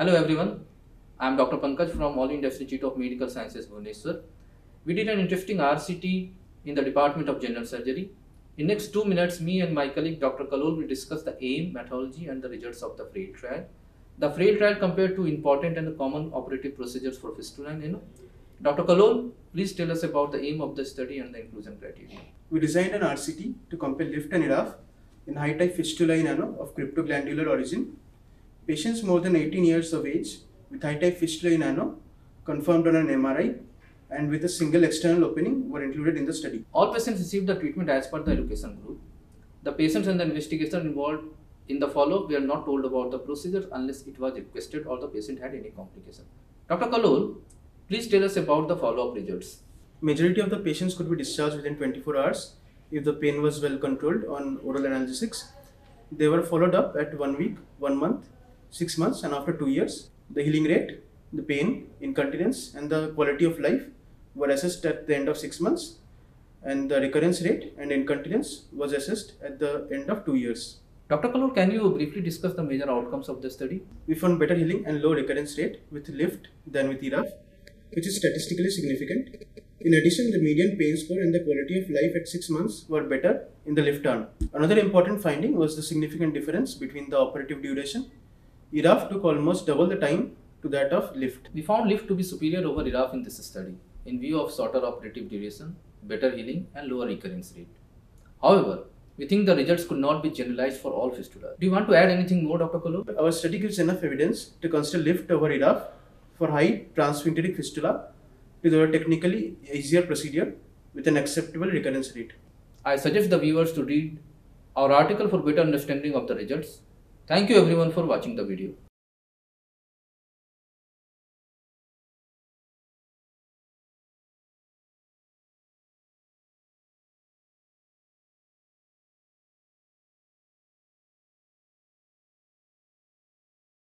Hello everyone, I am Dr. Pankaj from All India Institute of Medical Sciences, Bhubaneswar. We did an interesting RCT in the Department of General Surgery. In next two minutes, me and my colleague Dr. Kallol will discuss the aim, methodology and the results of the FRAIL trial. The FRAIL trial compared to important and common operative procedures for fistula in ano. Dr. Kallol, please tell us about the aim of the study and the inclusion criteria. We designed an RCT to compare lift and ERAF in high type fistula in ano of cryptoglandular origin. Patients more than 18 years of age with high type fistula in ano confirmed on an MRI and with a single external opening were included in the study. All patients received the treatment as per the education group. The patients and the investigation involved in the follow-up were not told about the procedure unless it was requested or the patient had any complication. Dr. Kallol, please tell us about the follow-up results. Majority of the patients could be discharged within 24 hours if the pain was well controlled on oral analgesics. They were followed up at one week, one month, six months, and after two years. The healing rate, the pain, incontinence, and the quality of life were assessed at the end of six months, and the recurrence rate and incontinence was assessed at the end of two years. Dr. Kallol, can you briefly discuss the major outcomes of the study? We found better healing and low recurrence rate with lift than with ERAF, which is statistically significant. In addition, the median pain score and the quality of life at 6 months were better in the lift arm. Another important finding was the significant difference between the operative duration. ERAF took almost double the time to that of lift. We found lift to be superior over ERAF in this study in view of shorter operative duration, better healing and lower recurrence rate. However, we think the results could not be generalized for all fistula. Do you want to add anything more, Dr. Kallol? Our study gives enough evidence to consider lift over ERAF for high transsphincteric fistula with a technically easier procedure with an acceptable recurrence rate. I suggest the viewers to read our article for better understanding of the results. Thank you everyone for watching the video.